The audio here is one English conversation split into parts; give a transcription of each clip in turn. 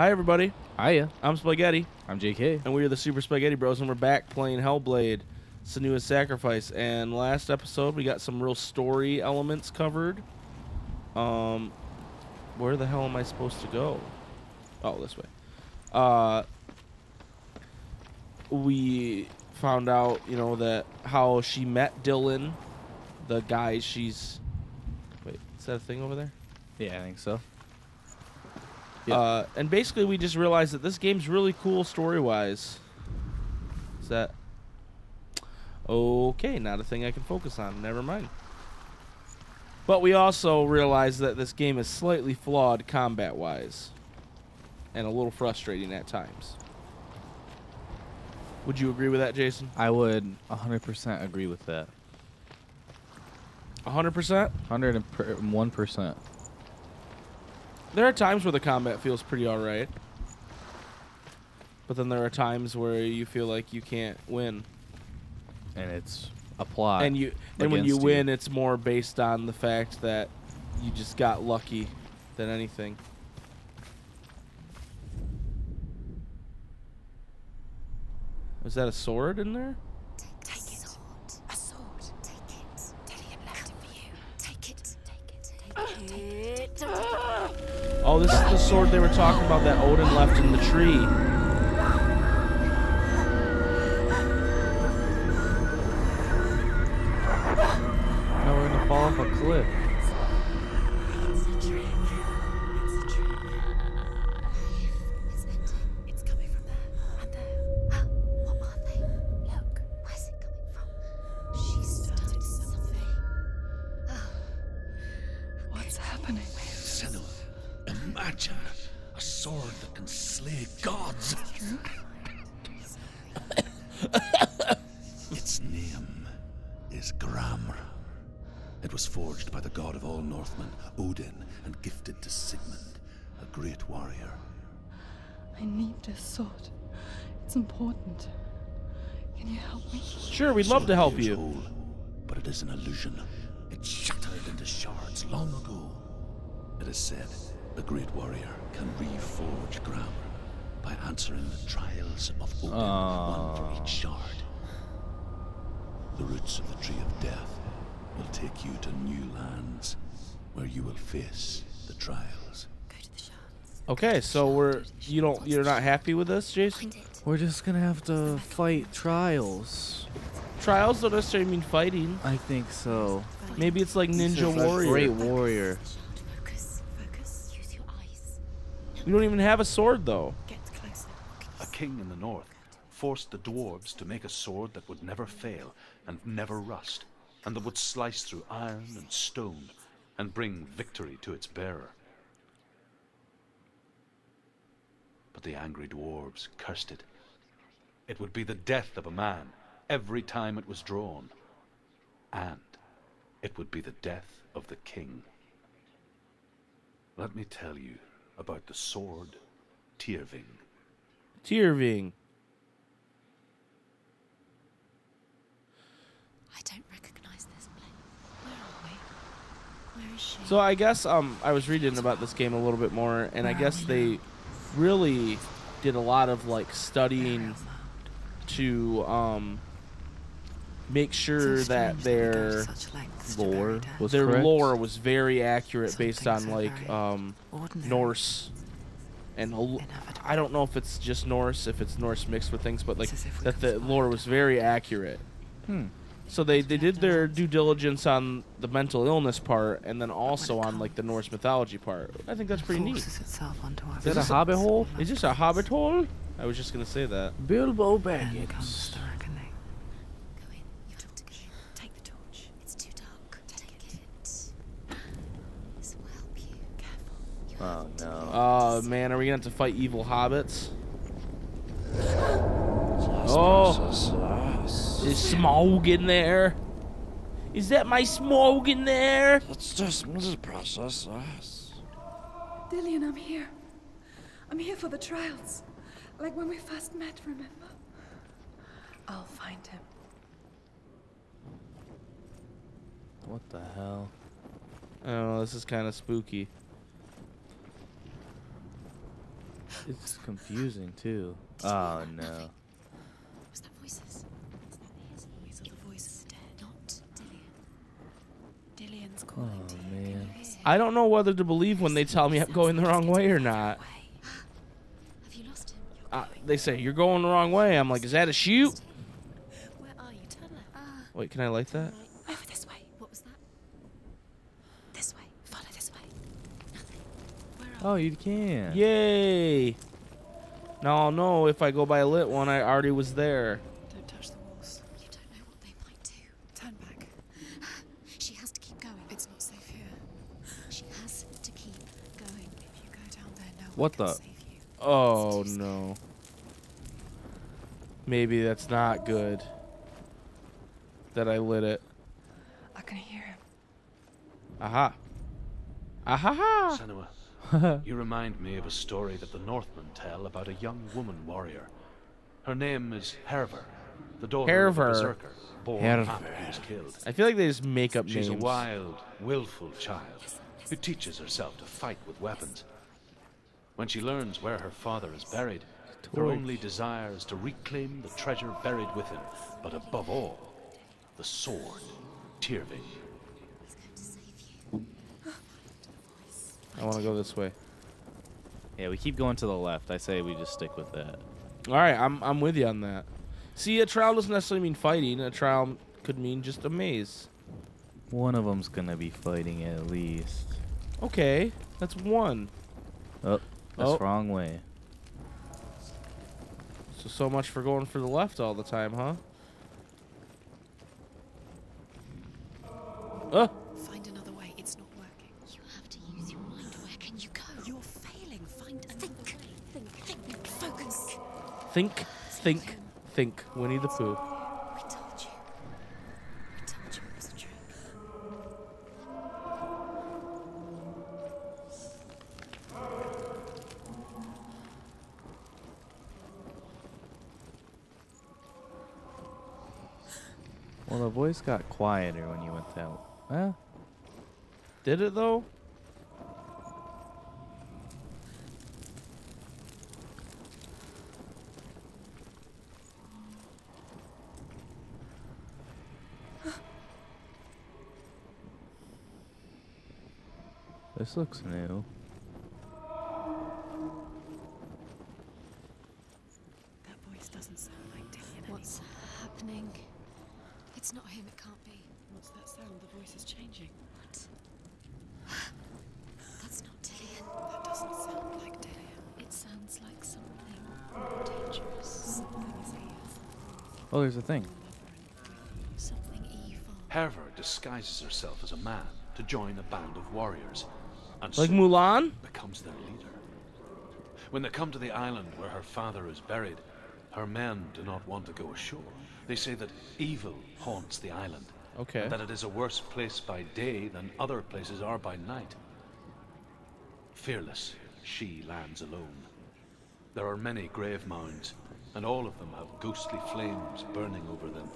Hi, everybody. Hiya. I'm SpikeGhetti, I'm JK. and we are the Super SpikeGhetti Bros, and we're back playing Hellblade: Senua's Sacrifice. And last episode, we got some real story elements covered. Um, where the hell am I supposed to go? Oh, this way. Uh, we found out, you know, that how she met Dylan, the guy she's. Wait, is that a thing over there? Yeah, I think so. Yeah. Uh, and basically, we just realized that this game's really cool story wise. Is that okay? Not a thing I can focus on. Never mind. But we also realized that this game is slightly flawed combat wise, and a little frustrating at times. Would you agree with that, Jason? I would 100% agree with that. 100%? 101%. There are times where the combat feels pretty alright. But then there are times where you feel like you can't win. And it's a plot. and you and when you you. win it's more based on the fact that you just got lucky than anything was that a sword in there Take it. A sword. Take it. Dillian left it for you. Take it. Take it. Take it. Take it. Oh this is the sword they were talking about that odin left in the tree now we're to fall off a cliff. Forged by the god of all Northmen, Odin, and gifted to Sigmund, a great warrior. I need this sword. It's important. Can you help me? sure we'd love to help you Whole, but it is an illusion. It shattered into shards long ago. It is said the great warrior can reforge Gramr by answering the trials of Odin, one for each ah. shard. The roots of the tree of death will take you to new lands where you will face the trials. Go to the shards. okay so we're you don't you're not happy with us, jason We're just going to have to fight trials. trials don't necessarily mean fighting I think so. maybe it's like ninja A warrior Great warrior. Focus. Focus. Use your eyes. we don't even have a sword though Get closer. A king in the north forced the dwarves to make a sword that would never fail and never rust, and that would slice through iron and stone and bring victory to its bearer. But the angry dwarves cursed it. It would be the death of a man every time it was drawn, and it would be the death of the king. Let me tell you about the sword Tyrving. Tyrving. I don't recognize this place. Where are we? Where is she? So I guess um I was reading about this game a little bit more, and I guess they really did a lot of like studying to um make sure that their Lore was their correct. lore was very accurate based on like um. Norse and a l- Inevitable. I don't know if it's just Norse, if it's Norse mixed with things, but like It's as if we that the lore was very accurate. Hmm. So they, they did their due diligence on the mental illness part, and then also on like the Norse mythology part. I think that's pretty neat. Forces itself onto our Is that a a- hobbit hole? Is this a hobbit hole? I was just gonna say that. Bilbo Then comes Baggins. the reckoning. Go in. You have to go. Take the torch. It's too dark. Take it. This will help you. Careful. Oh no. Oh man, are we gonna have to fight evil hobbits? Oh, is Smaug in there? Is that my Smaug in there? Let's just this process us. Dillian, I'm here. I'm here for the trials. Like when we first met, remember? I'll find him. What the hell? I don't know. This is kind of spooky. It's confusing too. Oh no. Was that voices? These are the voices of the dead. Not Dillian. Dillian's Oh calling man. I don't know whether to believe when they tell me I'm going the wrong way or not. Have you lost him? Uh, they say you're going the wrong way. I'm like, is that a shoot? Where are you? Turn left. Ah, Wait, can I light that? Over this way. what was that? This way. Follow this way. Nothing. Where are Oh, you can. Yay! Now I'll know if I go by a lit one. I already was there. Don't touch the walls. You don't know what they might do. Turn back. She has to keep going. It's not safe here. She has to keep going. If you go down there, no What the- can save you. Oh no. Maybe that's not good. That I lit it. I can hear him. Aha. Aha! Senua, you remind me of a story that the Northmen tell about a young woman warrior. Her name is Hervor, the daughter of a Hervor. berserker, born after he was killed. I feel like they just make up She's a wild, willful child who teaches herself to fight with weapons. When she learns where her father is buried, her only desire is to reclaim the treasure buried with him, but above all, the sword, Tyrving. He's going to save you. I want to go this way. Yeah, we keep going to the left. I say we just stick with that. All right, I'm I'm with you on that. See, a trial doesn't necessarily mean fighting. A trial could mean just a maze. One of them's gonna be fighting at least. Okay, that's one. Oh, that's Oh. wrong way. So so much for going for the left all the time, huh? Uh, Find another way. It's not working. You have to use your mind. Where can you go? You're failing. Find another Think. way. Think. Think. Focus. think, think, think. Winnie the Pooh. We told you. We told you it was a trick. Well, the voice got quieter when you went that. Well, Did it though? this looks new. That voice doesn't sound like Dillian What's anymore. happening? It's not him. It can't be. What's that sound? The voice is changing. What? That's not Dillian. That doesn't sound like Dillian. It sounds like something dangerous. Something is here. Oh, there's a thing. Something evil. Hervor disguises herself as a man to join a band of warriors, and Like soon Mulan? becomes their leader. When they come to the island where her father is buried, her men do not want to go ashore. They say that evil haunts the island, Okay. that it is a worse place by day than other places are by night. Fearless, she lands alone. There are many grave mounds, and all of them have ghostly flames burning over them.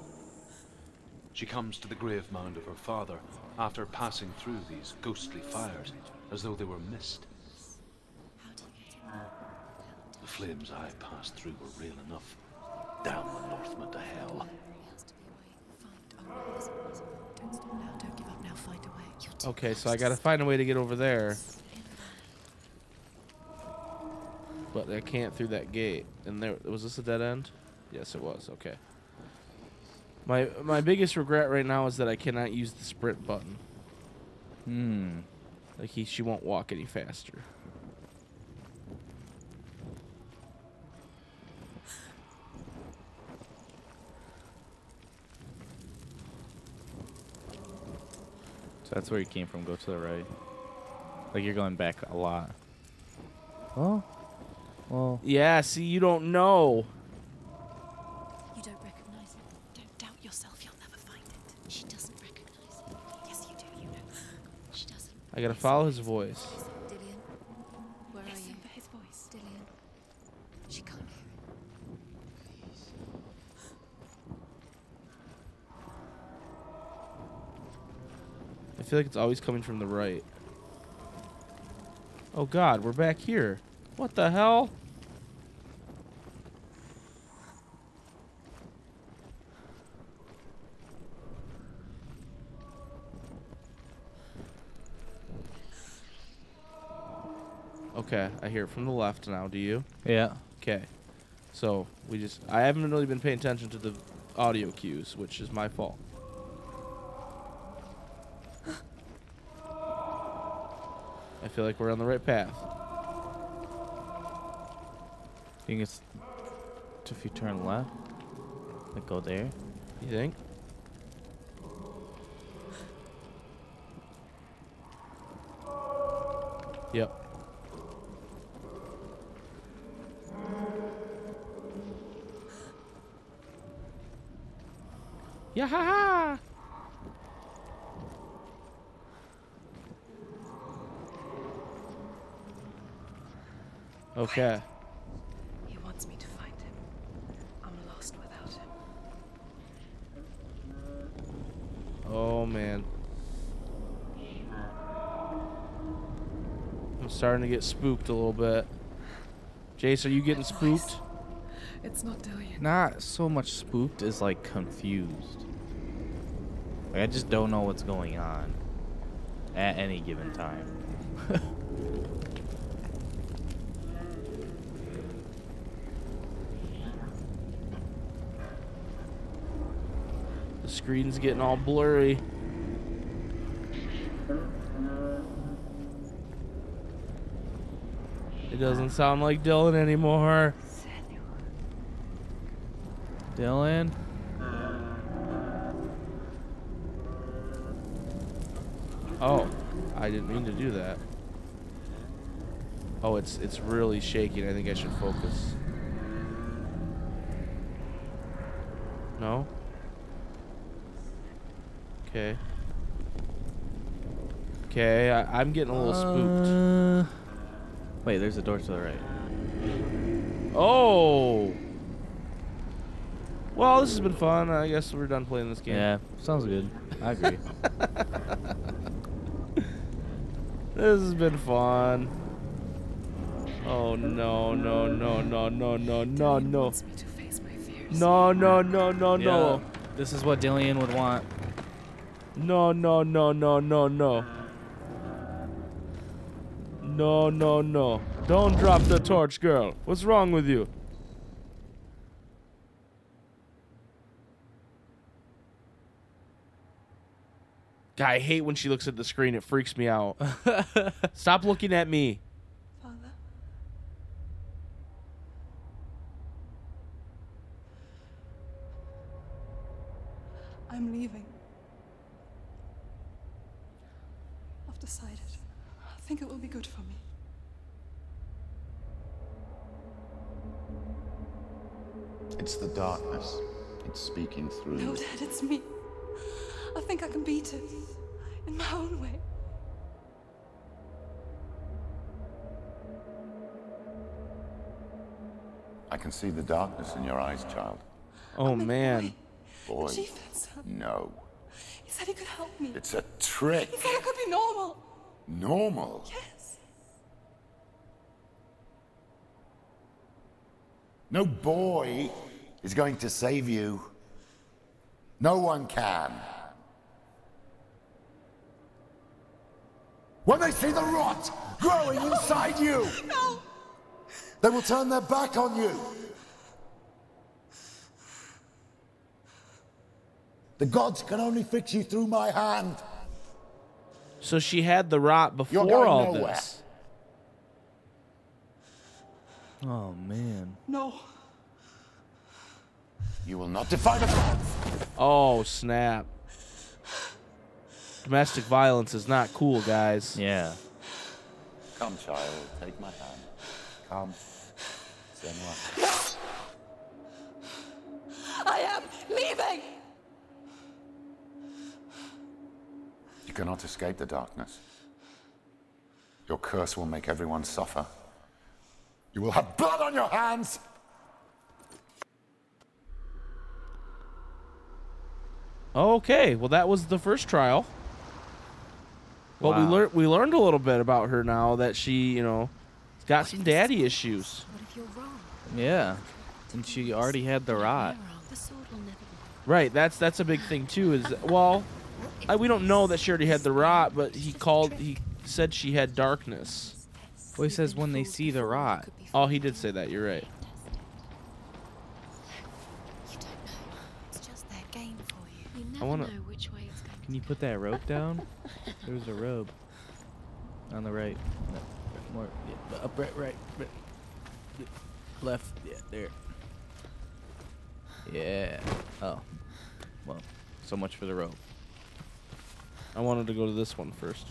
She comes to the grave mound of her father after passing through these ghostly fires as though they were mist. The flames I passed through were real enough. Damn the Northmen to hell. There has to be a way. Find. Oh, listen, listen. Don't stop now. Don't give up now. Find a way. You're too Okay, so I gotta find a way to get over there, but I can't through that gate. And there was this a dead end? Yes, it was. Okay. My my biggest regret right now is that I cannot use the sprint button. Hmm. Like he, she won't walk any faster. That's where you came from. Go to the right. Like you're going back a lot. Oh. Well. Yeah, see, you don't know. You don't recognize it. Don't doubt yourself. You'll never find it. She doesn't recognize it. Yes, you do. You know. She doesn't. I gotta follow his voice. Dillian, where are you? for his voice. Dillian. She can't hear I feel like it's always coming from the right. Oh god, we're back here. What the hell? Okay, I hear it from the left now. Do you? Yeah. Okay. So we just—I haven't really been paying attention to the audio cues, which is my fault. Feel like we're on the right path. I think it's if you turn left, like go there. You think? Yep. Yeah ha ha! Okay. He wants me to find him. I'm lost without him. Oh man. I'm starting to get spooked a little bit. Jace, are you getting spooked? It's not Dillian. Not so much spooked as like confused. Like I just don't know what's going on at any given time. screen's getting all blurry. It doesn't sound like Dylan anymore. Dylan. Oh, I didn't mean to do that. Oh, it's it's really shaking. I think I should focus. No? Okay. Okay, I, I'm getting a little spooked. Uh, wait, there's a door to the right. Oh! Well, this has been fun. I guess we're done playing this game. Yeah, sounds good. I agree. This has been fun. Oh no no no no no no no no wants me to face my fears. no no no no no Yeah, This is what Dillian would want. No, no, no, no, no, no. No, no, no. Don't drop the torch, girl. What's wrong with you? God, I hate when she looks at the screen. It freaks me out. Stop looking at me. Father. I'm leaving. Decided. I think it will be good for me. It's the darkness. It's speaking through No, you. Dad, it's me. I think I can beat it. In my own way. I can see the darkness in your eyes, child. Oh man. boy. Boy, The chieftain's son. no. He said he could help me. It's a trick. He said I could be normal. Normal. Yes. No boy is going to save you. No one can. When they see the rot growing inside you, No. they will turn their back on you. The gods can only fix you through my hand. So she had the rot before going all nowhere. this. Oh man. No. You will not defy the gods. Oh snap! Domestic violence is not cool, guys. Yeah. Come, child, take my hand. Come. Senua. I am leaving. You cannot escape the darkness. Your curse will make everyone suffer. You will have blood on your hands. Okay, well that was the first trial. But we learned we learned a little bit about her now that she, you know, has got some daddy issues. What if you're wrong? Yeah. And she already had the rot. The sword will never be. Right, that's that's a big thing too. Is well, I, we don't know that she already had the rot, but he called. He said she had darkness. Well, he says when they see the rot. Oh, he did say that. You're right. You don't know. It's just their game for you. You I wanna- know which way it's going Can you put that rope down? There's a rope. On the right. No, more. Yeah, up, right, right, right. Left. Yeah, there. Yeah. Oh. Well, so much for the rope. I wanted to go to this one first.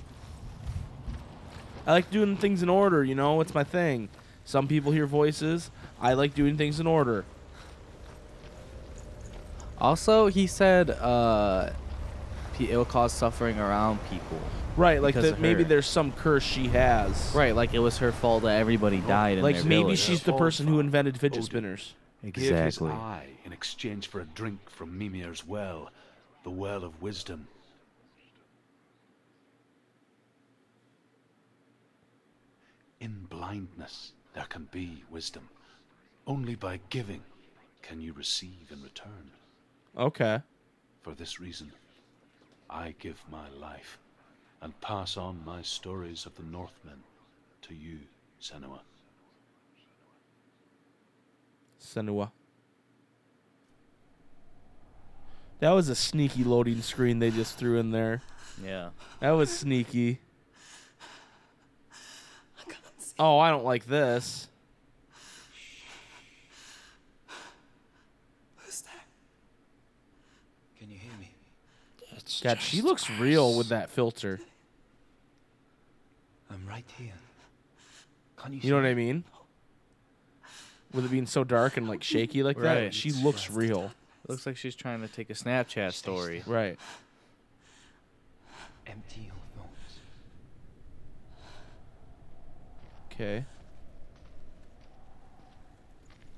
I like doing things in order, you know? It's my thing. Some people hear voices. I like doing things in order. Also, he said uh, it will cause suffering around people. Right, like Because that maybe there's some curse she has. Right, like it was her fault that everybody died in Like their maybe village. she's the person who invented fidget Odin. spinners. Give his exactly. eye in exchange for a drink from Mimir's well, the well of wisdom. In blindness, there can be wisdom. Only by giving can you receive in return. Okay. For this reason, I give my life and pass on my stories of the Northmen to you, Senua. Senua. That was a sneaky loading screen they just threw in there. Yeah. That was sneaky. I can't see. Oh, I don't like this. Who's there? Can you hear me? It's God, she just looks real with that filter. I'm right here. Can you You know what I mean? With it being so dark and like shaky like that, she looks real. It looks like she's trying to take a Snapchat story. Right. Empty your thoughts. Okay.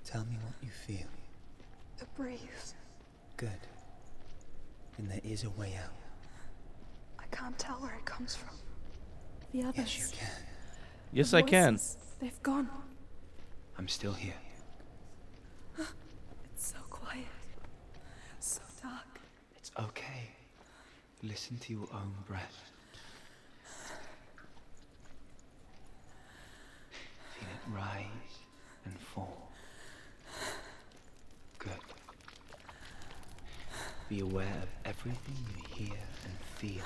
Tell me what you feel. A breeze. Good. Then there is a way out. I can't tell where it comes from. The others. Yes, you can. Yes, the I can. They've gone. I'm still here. It's so quiet. So dark. It's okay. Listen to your own breath. Feel it rise and fall. Good. Be aware of everything you hear and feel.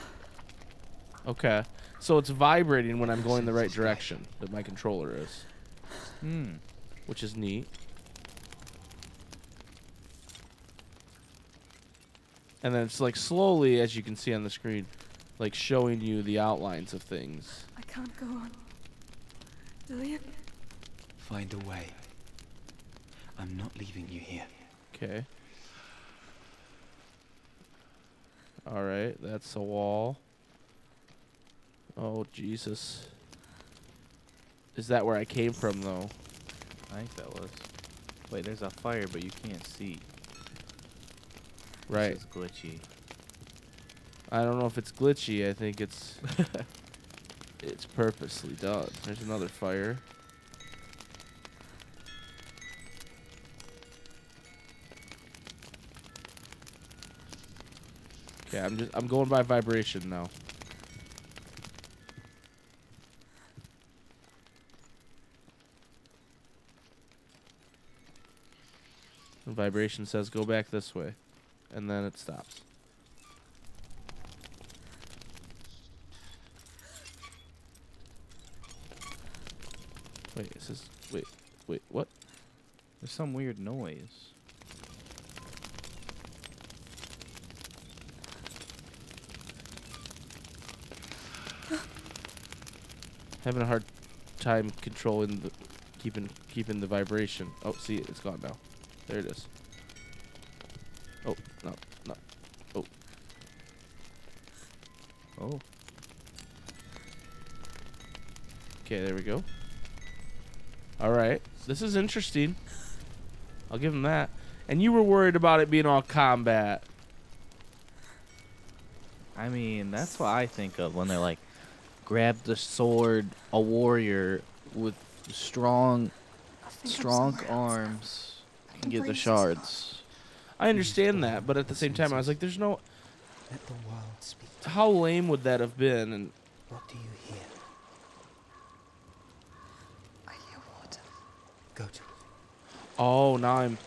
Okay. So it's vibrating when I'm going the right direction that my controller is, Hmm. which is neat. And then it's like slowly, as you can see on the screen, like showing you the outlines of things. I can't go on. Dillian? Find a way. I'm not leaving you here. Okay. All right, that's a wall. Oh Jesus. Is that where I came from though? I think that was. Wait, there's a fire, but you can't see. Right. This is glitchy. I don't know if it's glitchy. I think it's it's purposely done. There's another fire. Okay, I'm just I'm going by vibration now. The vibration says go back this way, and then it stops. Wait, it says wait, wait, what? There's some weird noise. Having a hard time controlling the keeping keeping the vibration. Oh, see, it's gone now. There it is. Oh, no, no. Oh, Oh. okay, there we go. All right, this is interesting. I'll give him that. And you were worried about it being all combat. I mean, that's what I think of when they're like, grab the sword, a warrior with strong, I think I'm strong somewhere else now. arms, and get the shards. I understand that, but at the same time, I was like, "There's no. Let the world speak to How lame would that have been?" And What do you hear? Go to it. Oh, now I'm.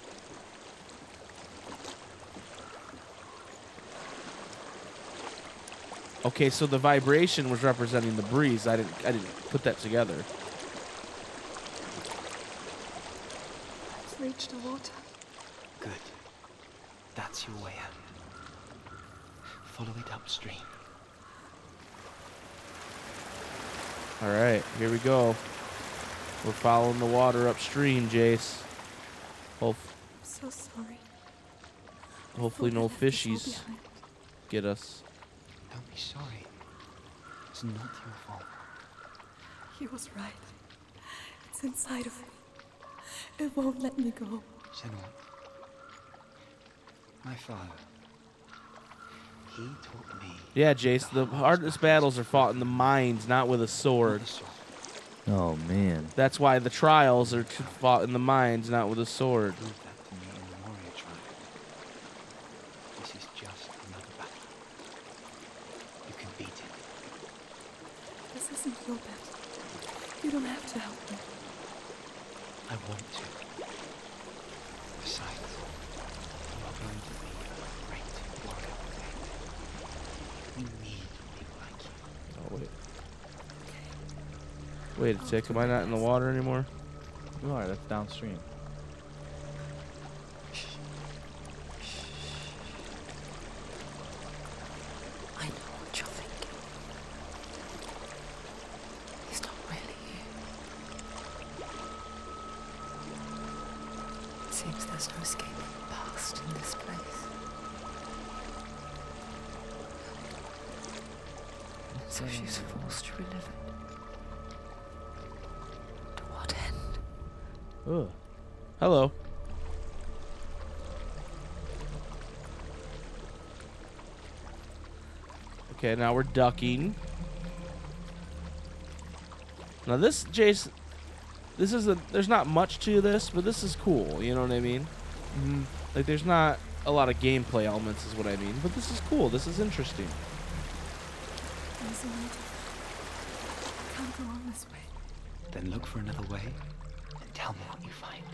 Okay, so the vibration was representing the breeze. I didn't. I didn't put that together. Let's reach the water. Good. That's your way out. Follow it upstream. All right, here we go. We're following the water upstream, Jace. Hope, I'm so sorry. hopefully, no left this all fishies get us. Don't be sorry. It's not your fault. He was right. It's inside of me. It won't let me go. Senua. My father. He taught me. Yeah, Jace. The hardest battles are fought in the mines, not with a sword. Oh man. That's why the trials are fought in the mines, not with a sword. Prove that to me in the warrior trial. This is just another battle. You can beat it. This isn't your battle. You don't have to help me. I want to. Besides, you are going to be a great warrior protector. We need people like you. Oh wait. Wait a tick. Am I not in the water anymore? You are. That's downstream. Okay, now we're ducking. Now this, Jason, this is a. There's not much to this, but this is cool. You know what I mean? Mm-hmm. Like, there's not a lot of gameplay elements, is what I mean. But this is cool. This is interesting. There's a way to... Can't go on this way. Then look for another way and tell me what you find.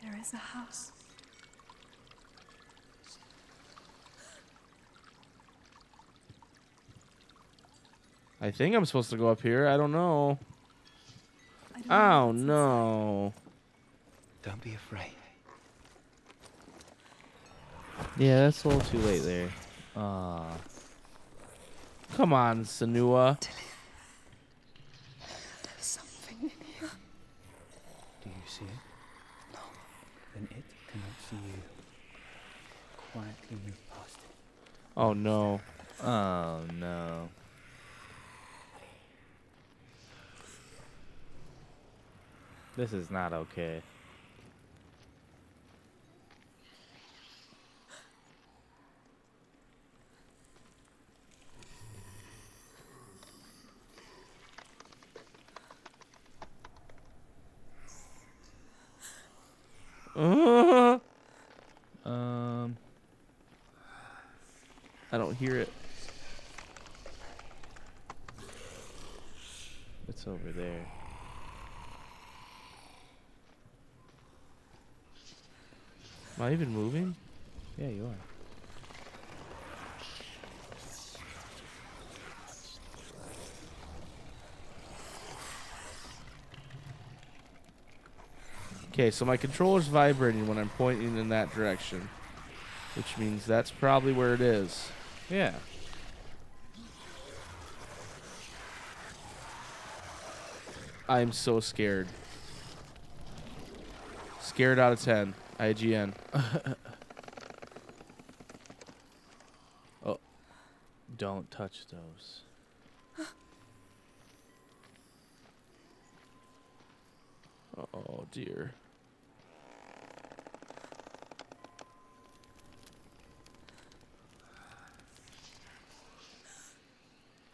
There is a house. I think I'm supposed to go up here. I don't know. I don't Oh what's inside. no. Don't be afraid. Yeah, that's a little too late there. Ah. Come on, Senua. There's something in here. Do you see it? No. Then it cannot see you. Quietly move past it. Oh no. Oh no. This is not okay. Um. I don't hear it. It's over there. Am I even moving? Yeah, you are. Okay, so my controller's vibrating when I'm pointing in that direction. Which means that's probably where it is. Yeah. I'm so scared. Scared out of 10. IGN. oh. Don't touch those. Oh dear.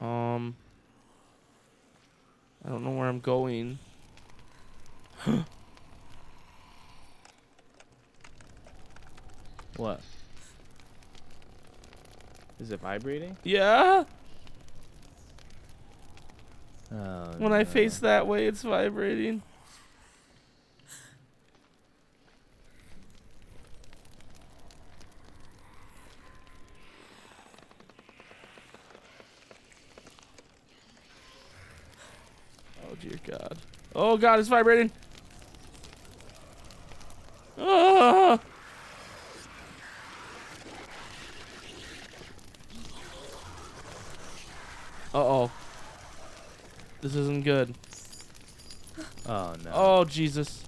Um I don't know where I'm going. What? Is it vibrating? Yeah? Oh, When I face that way, it's vibrating. Oh dear God! Oh God! It's vibrating. Ah! Uh oh. This isn't good. Oh no. Oh Jesus!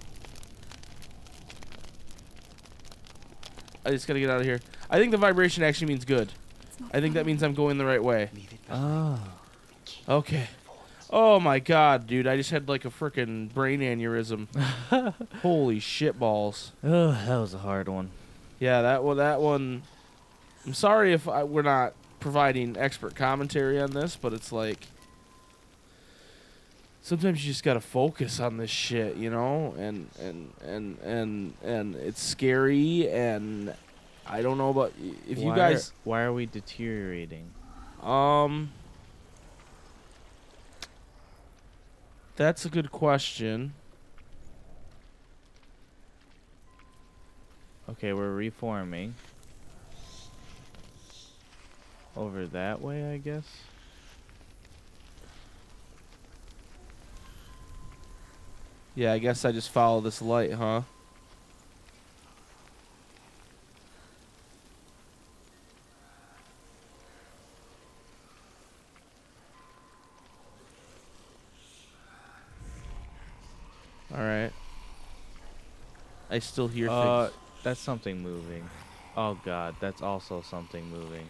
I just gotta get out of here. I think the vibration actually means good. I think that means I'm going the right way. Oh. Okay. Oh my god, dude! I just had like a freaking brain aneurysm. Holy shit balls! Oh, that was a hard one. Yeah, that one. That one. I'm sorry if I, we're not providing expert commentary on this, but it's like sometimes you just gotta focus on this shit, you know, and and and and and it's scary, and I don't know about if you guys. Are, why are we deteriorating? Um, that's a good question. Okay, we're reforming. Over that way, I guess. Yeah, I guess I just follow this light, huh? All right. I still hear Uh, things. that's something moving. Oh god, that's also something moving.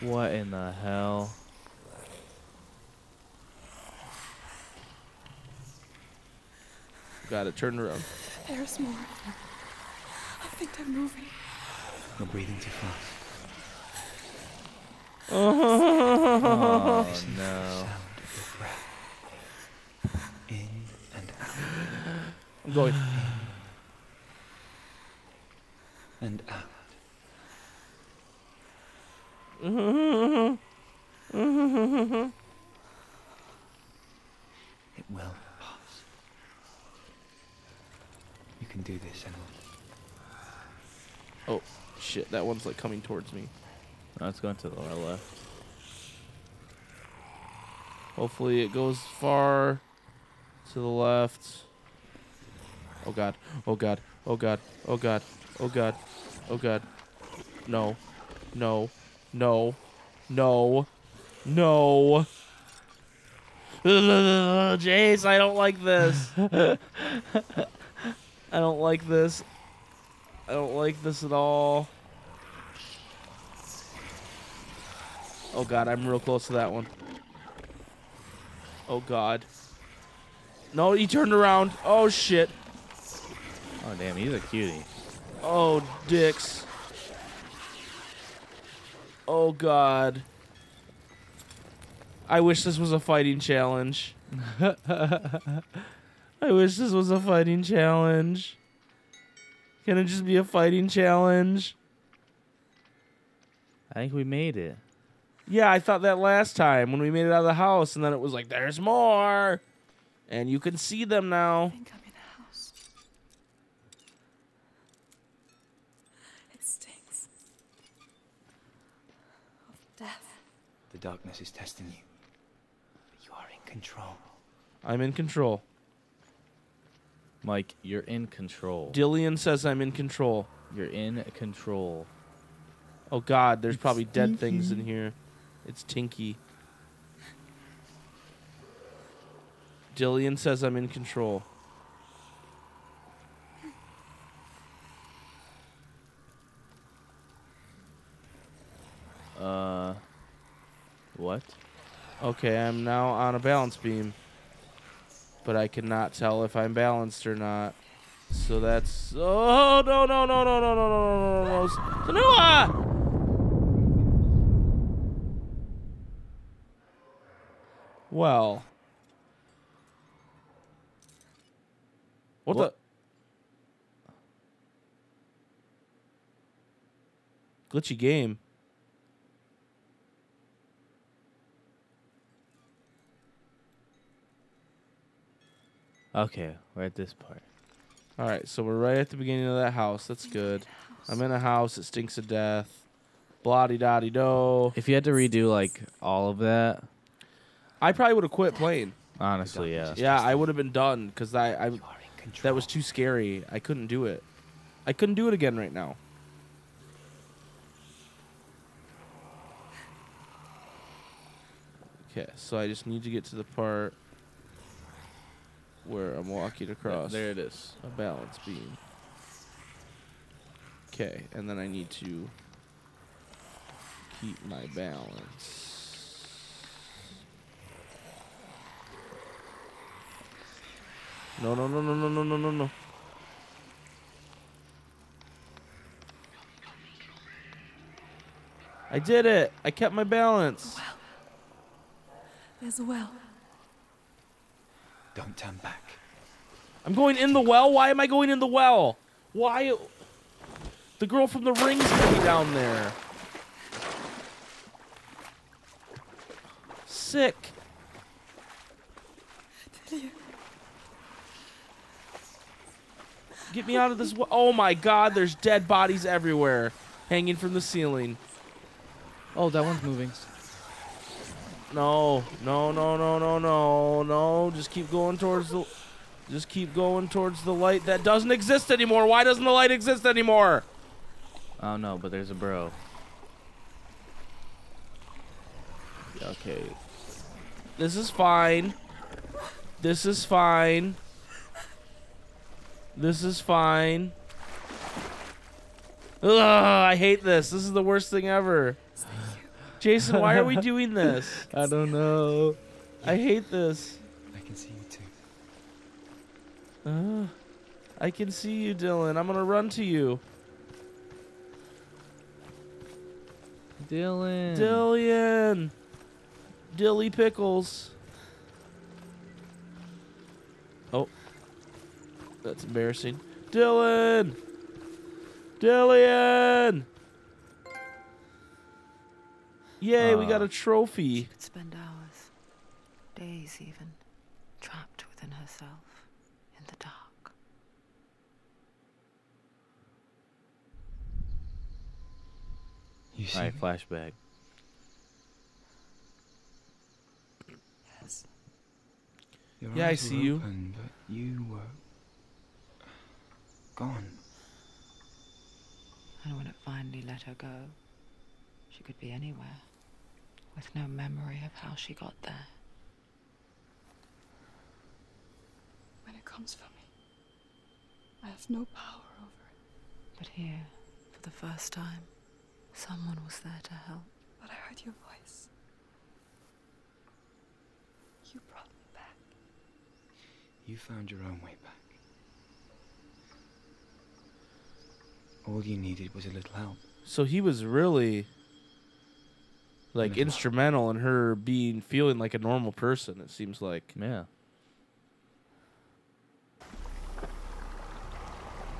What in the hell? Got it. Turn around. There's more. I think they're moving. You're breathing too fast. Oh Listen to the no. sound of your breath. In and out. I'm going. And out. It will pass. You can do this, Emily. Oh, shit. That one's like coming towards me. No, it's going to the left. Hopefully it goes far to the left. Oh god. Oh god. Oh god. Oh god. Oh god. Oh god. No. No. No. No. No. Jace, I don't like this. I don't like this. I don't like this at all. Oh god, I'm real close to that one. Oh god. No, he turned around. Oh shit. Oh damn, he's a cutie. Oh dicks. Oh god. I wish this was a fighting challenge. I wish this was a fighting challenge. Can it just be a fighting challenge? I think we made it. Yeah, I thought that last time when we made it out of the house, and then it was like, there's more. And you can see them I now. think I'm in a house. It stinks. Of death. The darkness is testing you. But you are in control. I'm in control. Mike, you're in control. Dillian says I'm in control. You're in control. Oh god, there's probably dead things in here. It's Tinky. Dillian says I'm in control. Uh, what? Okay, I'm now on a balance beam. But I cannot tell if I'm balanced or not. So that's oh no no no no no no no no no no Senua! well. What, what? the? Glitchy game. Okay, we're at this part. All right, so we're right at the beginning of that house. That's good. I'm in a house. It stinks to death. Bloody dotty do. If you had to redo like all of that, I probably would have quit playing. honestly, yeah. Yeah, I would have been done because I, I You are in control. that was too scary. I couldn't do it. I couldn't do it again right now. Okay, so I just need to get to the part where I'm walking across there it is. a balance beam. Okay, and then I need to keep my balance. No, no, no, no, no, no, no, no, no. I did it. I kept my balance. There's a well. Don't turn back. I'm going in the well. Why am I going in the well? Why? The girl from the rings gonna be down there. Sick. Get me out of this. Oh my God! There's dead bodies everywhere, hanging from the ceiling. Oh, that one's moving. No, no, no, no, no, no, no. Just keep going towards the. Just keep going towards the light that doesn't exist anymore. Why doesn't the light exist anymore? I don't know, but there's a bro. Okay. This is fine. This is fine. This is fine. Ugh, I hate this. This is the worst thing ever. Jason, why are we doing this? I don't know. I hate this. I can see you too. Uh, I can see you, Dylan. I'm gonna run to you. Dylan. Dillion. Dilly Pickles. Oh. That's embarrassing. Dylan! Dillion! Yay, we got Uh. a trophy. She could spend hours, days even, trapped within herself, in the dark. You see? Alright, flashback. Yes. Your Yeah, I eyes were see you. Open, but you were gone. And when it finally let her go, she could be anywhere, with no memory of how she got there. When it comes for me, I have no power over it. But here, for the first time, someone was there to help. But I heard your voice. You brought me back. You found your own way back. All you needed was a little help. So he was really like Little. instrumental in her being feeling like a normal person, it seems like. Yeah.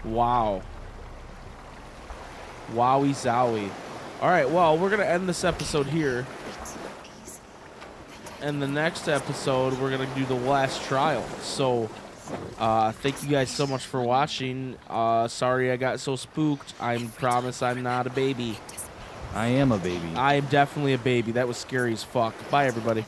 Wow. Wowie zowie. All right, well, we're going to end this episode here. It's. And the next episode, we're going to do the last trial. So, uh, thank you guys so much for watching. Uh, sorry I got so spooked. I promise I'm not a baby. I am a baby. I am definitely a baby. That was scary as fuck. Bye, everybody.